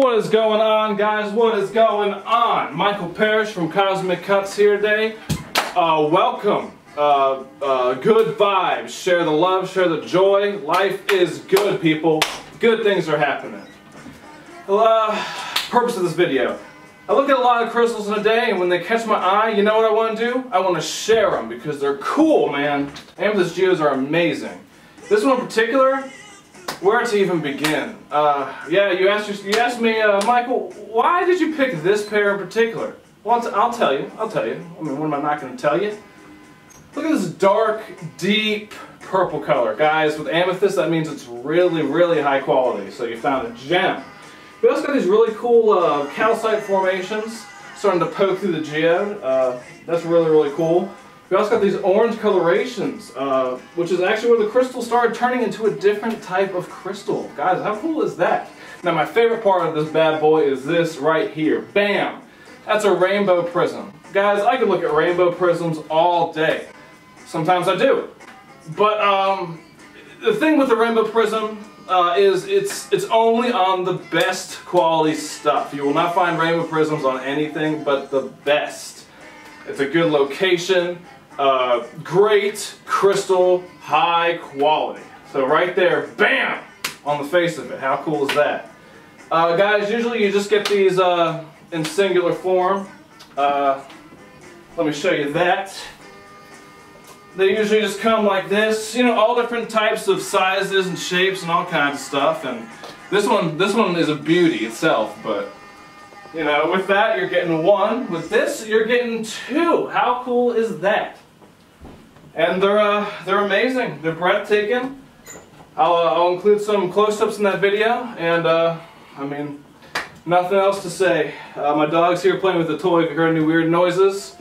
What is going on, guys? What is going on? Michael Parrish from Cosmic Cuts here today. Uh, welcome. Uh, uh, good vibes. Share the love, share the joy. Life is good, people. Good things are happening. Uh, purpose of this video. I look at a lot of crystals in a day, and when they catch my eye, you know what I want to do? I want to share them because they're cool, man. Amethyst geodes are amazing. This one in particular, where to even begin? Uh, yeah, you asked, you asked me, uh, Michael, why did you pick this pair in particular? Well, I'll, tell you. I'll tell you. I mean, what am I not going to tell you? Look at this dark, deep purple color. Guys, with amethyst, that means it's really, really high quality. So you found a gem. We also got these really cool uh, calcite formations starting to poke through the geode. Uh, that's really, really cool. We also got these orange colorations, uh, which is actually where the crystal started turning into a different type of crystal. Guys, how cool is that? Now my favorite part of this bad boy is this right here. Bam! That's a rainbow prism. Guys, I could look at rainbow prisms all day. Sometimes I do. But um, the thing with the rainbow prism uh, is it's it's only on the best quality stuff. You will not find rainbow prisms on anything but the best. It's a good location. Uh, great crystal, high quality. So right there, bam, on the face of it. How cool is that? Uh, guys, usually you just get these uh, in singular form. Uh, let me show you that. They usually just come like this, you know, all different types of sizes and shapes and all kinds of stuff. And this one, this one is a beauty itself, but you know, with that you're getting one. With this, you're getting two. How cool is that? And they're, uh, they're amazing. They're breathtaking. I'll, uh, I'll include some close-ups in that video. And, uh, I mean, nothing else to say. Uh, my dog's here playing with the toy. If you heard any weird noises,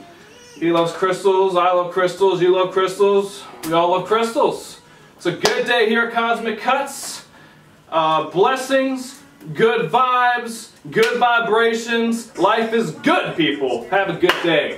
he loves crystals. I love crystals. You love crystals. We all love crystals. It's a good day here at Cosmic Cuts. Uh, blessings, good vibes, good vibrations. Life is good, people. Have a good day.